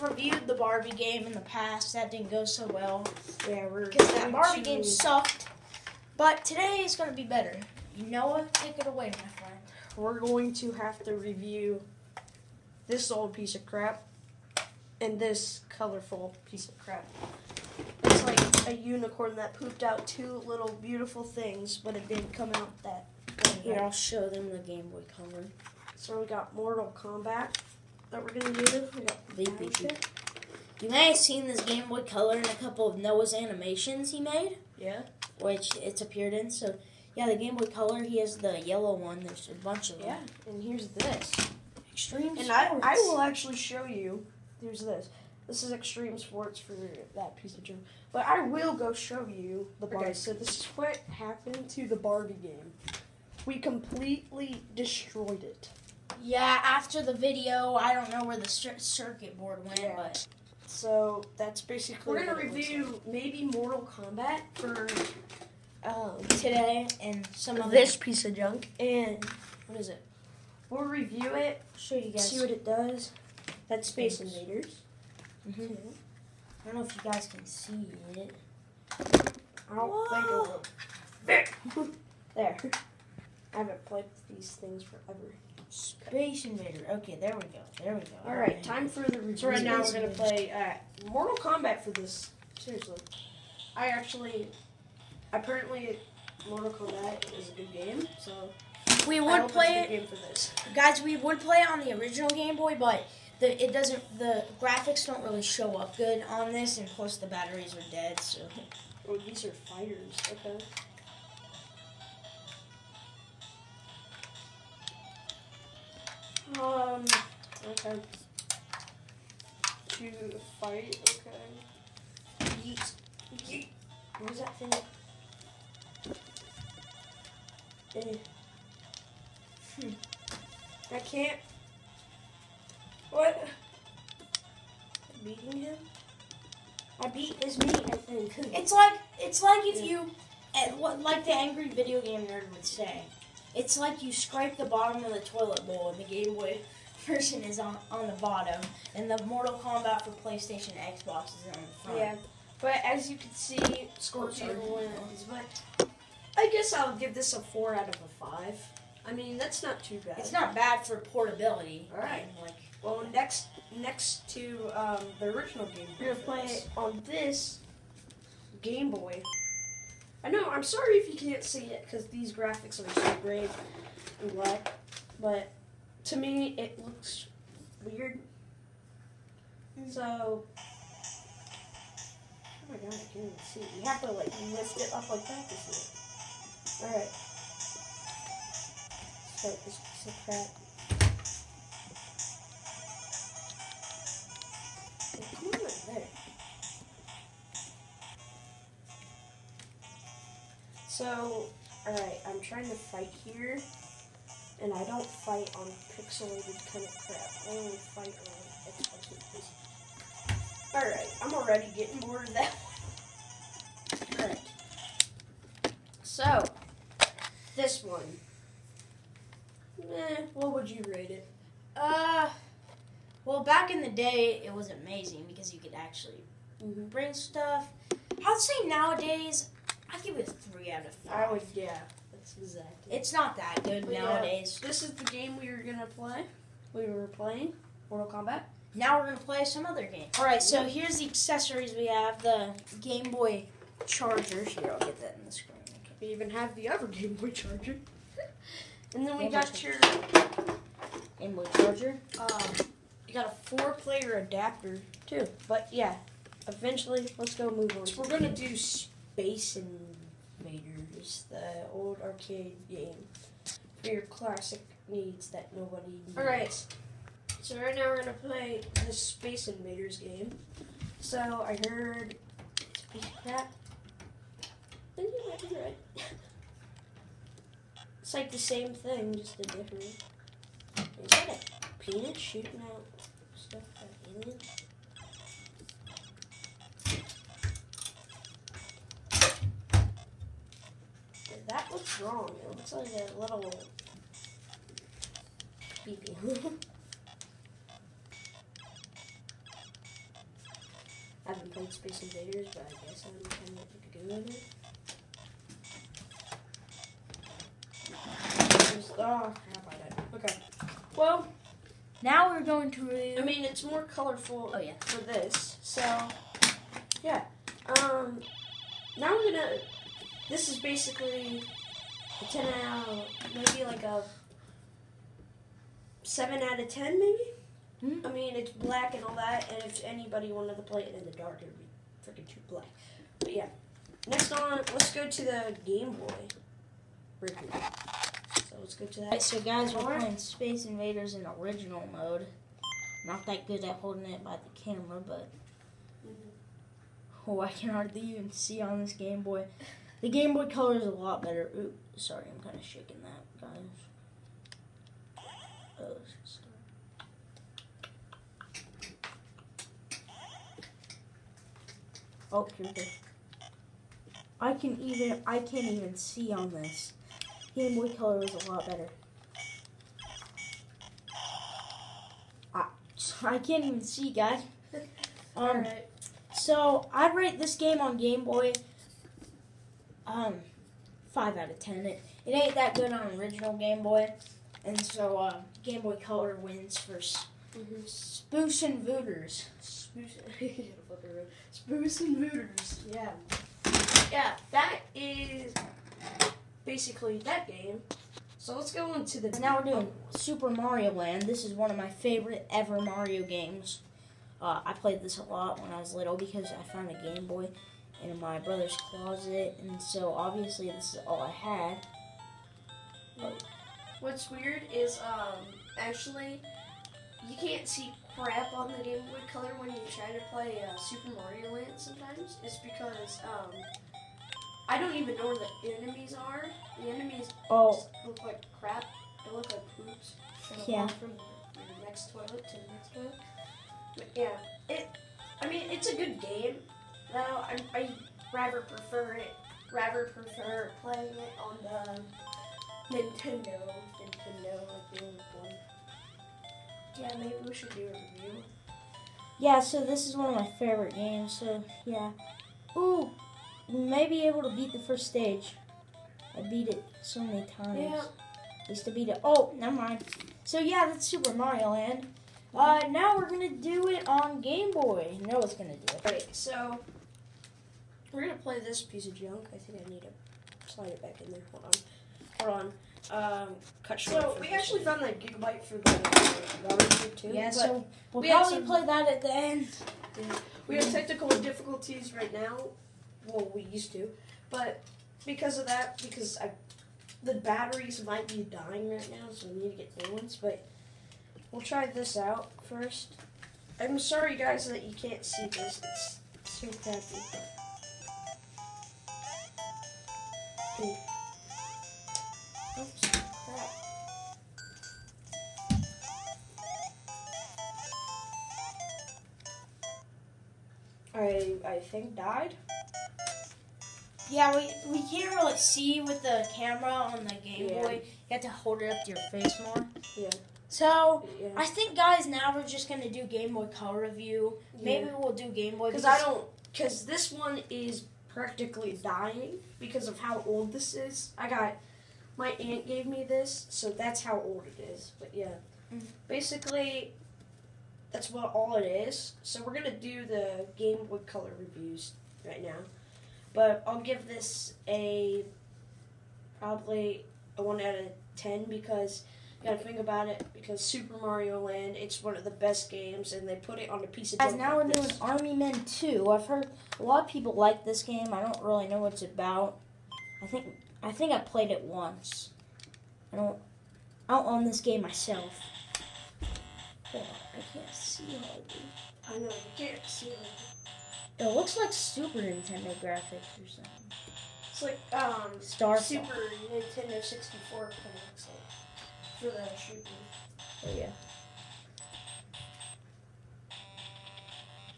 reviewed the Barbie game in the past. That didn't go so well Yeah, we're because that Barbie game sucked. But today is going to be better. Noah, take it away, my friend. We're going to have to review this old piece of crap and this colorful piece of crap. It's like a unicorn that pooped out two little beautiful things, but it didn't come out that. Here, I'll show them the Game Boy Color. So we got Mortal Kombat that we're gonna do. We got You may have seen this Game Boy Color in a couple of Noah's animations he made, Yeah. which it's appeared in. So, yeah, the Game Boy Color, he has the yellow one. There's a bunch of them. Yeah. And here's this. Extreme And I, I will actually show you. Here's this. This is extreme sports for that piece of junk. But I will go show you the Barbie. Okay. So this is what happened to the Barbie game. We completely destroyed it. Yeah, after the video, I don't know where the cir- circuit board went, Yeah. but So that's basically. We're gonna what it looks review maybe Mortal Kombat for um, today and some of this piece of junk, and What is it? we'll review it, show you guys. see what it does. That's Space Thanks. Invaders. Mhm. I don't know if you guys can see it. I don't think it will. There. I haven't played these things forever. Space Invader. Okay, there we go. There we go. All right, time for the review. So right now we're gonna play uh, Mortal Kombat for this. Seriously, I actually, apparently, Mortal Kombat is a good game. So We would play it, good game for this. guys. We would play it on the original Game Boy, but the it doesn't. The graphics don't really show up good on this, and plus the batteries are dead. So Oh, these are fighters. Okay. Um. Okay. To fight. Okay. Yeet. Yeet. What is that thing? Eh. Hmm. I can't. What? Beating him? I beat his meat, I think. it's like it's like if Yeah. you, eh, what like the angry video game nerd would say. It's like you scrape the bottom of the toilet bowl, and the Game Boy version is on on the bottom, and the Mortal Kombat for PlayStation, Xbox is on the front. Yeah, but as you can see, Scorpion wins. But I guess I'll give this a four out of a five. I mean, that's not too bad. It's not bad for portability. All right. and, Like Well, next next to um, the original Game Boy, we're gonna play it on this Game Boy. I know. I'm sorry if you can't see it because these graphics are so great and black, but to me it looks weird. Mm. So. Oh my god, I can't even see. You have to like lift it up like that to see it. Alright. Start this piece of So, alright, I'm trying to fight here, and I don't fight on pixelated kind of crap. I only fight on Xbox. Alright, I'm already getting bored of that. Alright. So, this one. Eh, what would you rate it? Uh, well, back in the day, it was amazing because you could actually Mm-hmm. bring stuff. I'd say nowadays, I'd give it a three out of five. I would, yeah. That's exactly. It's not that good But yeah. nowadays. This is the game we were gonna play. We were playing Mortal Kombat. Now we're gonna play some other game. All right, so here's the accessories we have: the Game Boy charger. Here, I'll get that in the screen. Okay. We even have the other Game Boy charger. And then we Game got your Game Boy charger. um, you got a four-player adapter too. But yeah, eventually, let's go move on. So we're gonna do Space Invaders, the old arcade game for your classic needs that nobody needs. All right. So right now we're gonna play the Space Invaders game. So I heard of crap. Then you might be right. it's like the same thing, just a different. Is that a penis shooting out stuff at aliens? That looks wrong. It looks like a little i haven't played Space Invaders, but I guess I'm kind of good at it. Just, oh, okay. Well, now we're going to. I mean, it's more colorful. Oh yeah. For this, so yeah. Um, now we're gonna. This is basically a ten out, maybe like a seven out of ten, maybe. Mm-hmm. I mean, it's black and all that, and if anybody wanted to play it in the dark, it would be freaking too black. But yeah. Next on, let's go to the Game Boy. So let's go to that. Right, so guys, we're playing Space Invaders in original mode. Not that good at holding it by the camera, but oh, I can hardly even see on this Game Boy. The Game Boy Color is a lot better. Ooh, sorry, I'm kind of shaking that, guys. Oh, Oh, here we go. I can even I can't even see on this. Game Boy Color is a lot better. I, I can't even see, guys. Um, Alright. So I'd rate this game on Game Boy um five out of ten. It it ain't that good on original Game Boy, and so uh, Game Boy Color wins for s- Mm-hmm. Spoos and Vooters. Spoos and Vooters. Yeah. Yeah, that is basically that game. So let's go into the. Now we're doing Super Mario Land. This is one of my favorite ever Mario games. Uh, I played this a lot when I was little because I found a Game Boy in my brother's closet, and so obviously this is all I had. What's weird is um actually you can't see crap on the Game Boy Color when you try to play uh, Super Mario Land. Sometimes it's because um I don't even know where the enemies are. The enemies Oh, just look like crap. They look like poops. Yeah. From the next toilet to the next toilet. But yeah, it. I mean, it's a good game. Now, I I rather prefer it. Rather prefer playing it on the Nintendo. Nintendo, old one. Yeah, maybe we should do a review. yeah. So this is one of my favorite games. So yeah. Ooh, we may be able to beat the first stage. I beat it so many times. Yeah. Used to beat it. Oh, never mind. So yeah, that's Super Mario Land. Uh, now we're gonna do it on Game Boy. Know what's gonna do it. Alright, so we're gonna play this piece of junk. I think I need to slide it back in there. Hold on. Hold on. Um, cut short. So we actually found that gigabyte for the water too. Yeah, so we'll we probably play that at the end. we have technical difficulties right now. Well, we used to, but because of that, because I, the batteries might be dying right now, so we need to get new ones. But we'll try this out first. I'm sorry, guys, that you can't see this. It's so crappy. Oops, crap. I I think died. Yeah, we, we can't really see with the camera on the Game Yeah. Boy. You have to hold it up to your face more. Yeah. So Yeah. I think, guys, now we're just gonna do Game Boy Color review. Maybe we'll do Game Boy Because I don't, because this one is practically dying because of how old this is. I got, my aunt gave me this, so that's how old it is. But yeah, Mm. basically, that's what all it is. So we're gonna do the Game Boy Color reviews right now. But I'll give this a probably a one out of ten because you gotta think about it because Super Mario Land it's one of the best games and they put it on a piece of junk now we're like doing. Army Men 2. I've heard a lot of people like this game. I don't really know what it's about. I think I think I played it once. I don't I don't own this game myself. Oh, I can't see hardly. I know, you can't see it. It looks like Super Nintendo graphics or something. It's like um Star Super. Nintendo 64 kind of looks like for the shooting. Oh yeah.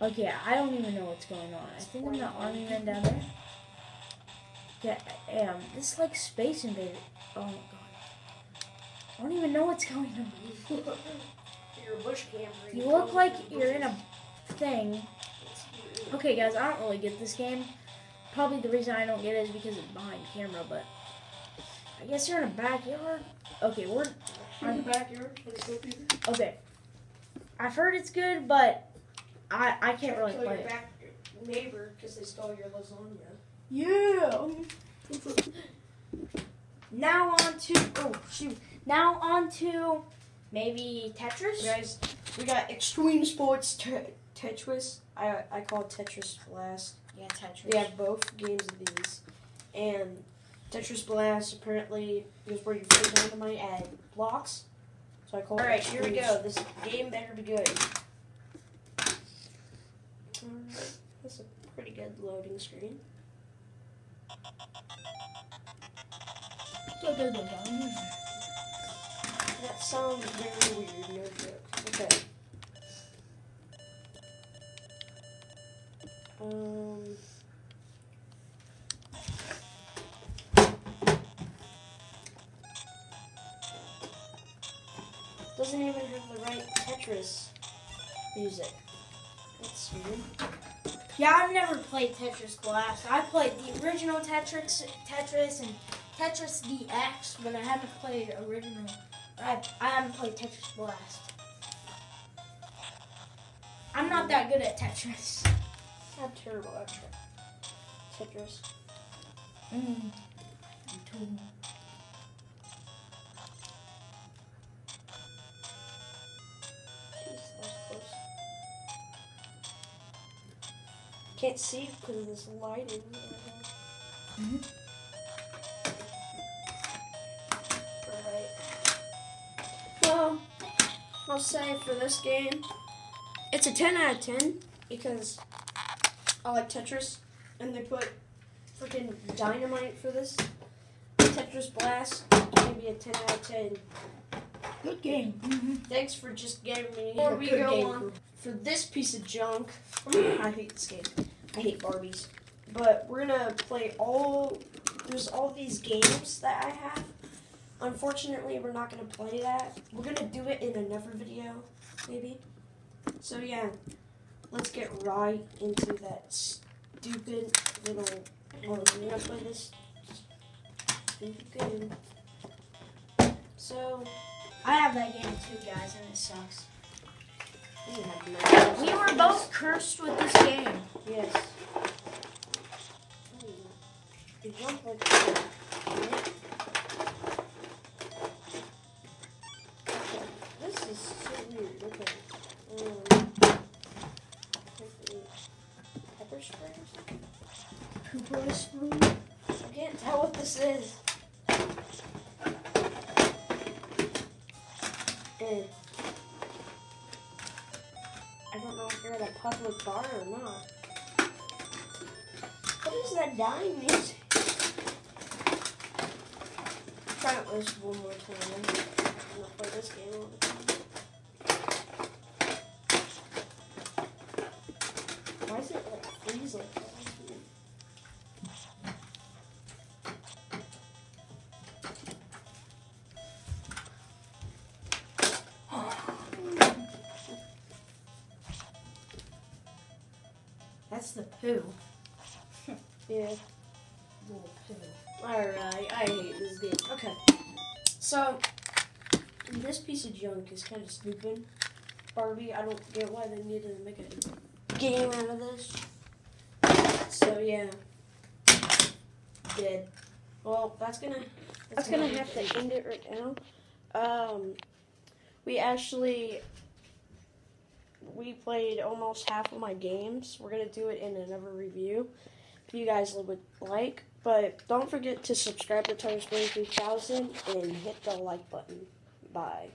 Okay, I don't even know what's going on. I think I'm the army man down there. Yeah, I am. This is like Space Invader. Oh my god. I don't even know what's going on. You're a bush camper. You look like you're in a thing. Okay, guys, I don't really get this game. Probably the reason I don't get it is because it's behind camera, but I guess you're in a backyard. Okay, we're in the backyard. Okay, I've heard it's good, but I I can't really Kill play your it. back neighbor because they stole your lasagna. Yeah. now on to oh shoot. Now on to maybe Tetris. Guys, we got Extreme Sports te- Tetris. I I call it Tetris Blast. Yeah, Tetris. We have both games of these, and Tetris Blast apparently is where you throw dynamite at blocks. So I call it. All right, here we go. This game better be good. Alright, That's a pretty good loading screen. That sounds very weird, no joke. Okay. Um. Music. That's weird. Yeah, I've never played Tetris Blast. I played the original Tetris, Tetris, and Tetris DX, but I haven't played original. I, I haven't played Tetris Blast. I'm not that good at Tetris. I'm terrible at Tetris. Mm. Can't see because of this lighting. Mhm. Alright. Well, I'll say for this game, it's a 10 out of 10 because I like Tetris and they put freaking dynamite for this. Tetris Blast, maybe a 10 out of 10. Good game. Mm-hmm. Thanks for just giving me Before a we good go game on- for this piece of junk. I hate this game. I hate Barbies. But we're gonna play all. There's all these games that I have. Unfortunately, we're not gonna play that. We're gonna do it in another video, maybe. So yeah, let's get right into that stupid little. Oh, we're gonna play this stupid game. So I have that game too, guys, and it sucks. We have no- We were both cursed with this game. Yes. You jump like that. right? Okay. This is so weird. Okay. Um, pepper spray? Pooper spoon. I can't tell what this is. At a public bar or not. What is that dying music? Try it this one more time. I'm gonna play this game all the time. Why is it like freeze That's the poo. Yeah. Little poo. Alright, I hate this game. Okay. So, this piece of junk is kind of stupid. Barbie, I don't get why they needed to make a game out of this. So, yeah. Dead. Well, that's gonna. That's gonna have to end it right now. Um, we actually. We played almost half of my games. We're gonna do it in another review if you guys would like. But don't forget to subscribe to Tiger Spring 3000 and hit the like button. Bye.